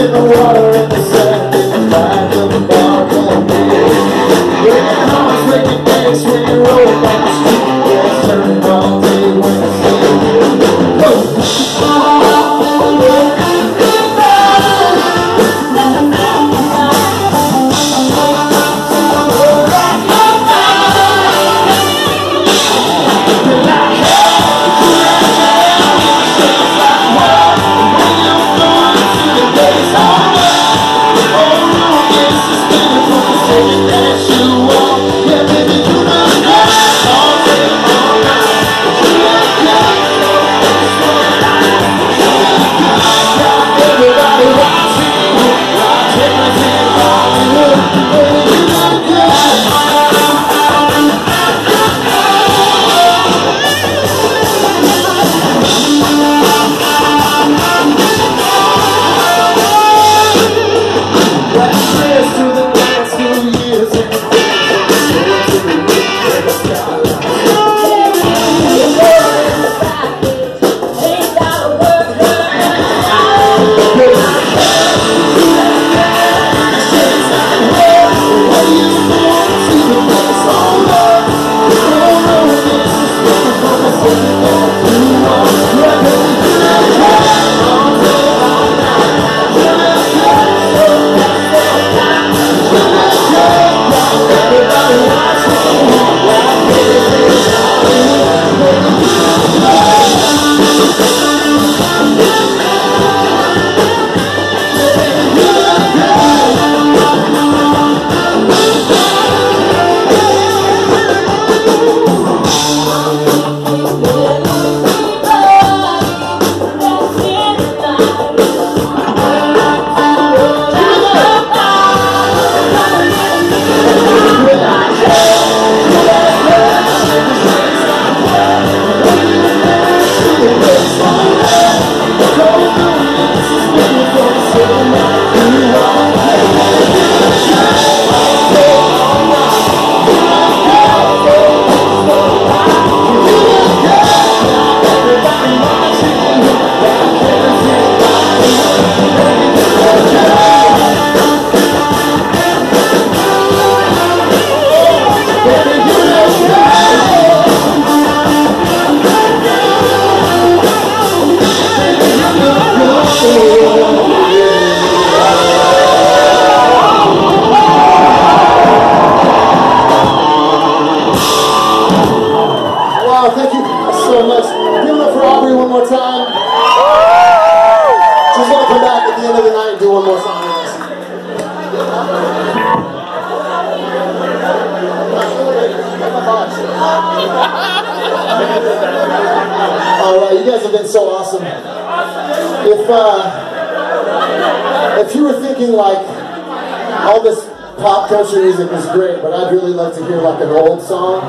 in the water 와 end of the night and do one more song. All right, you guys have been so awesome. If uh, if you were thinking like all this pop culture music is great, but I'd really like to hear like an old song.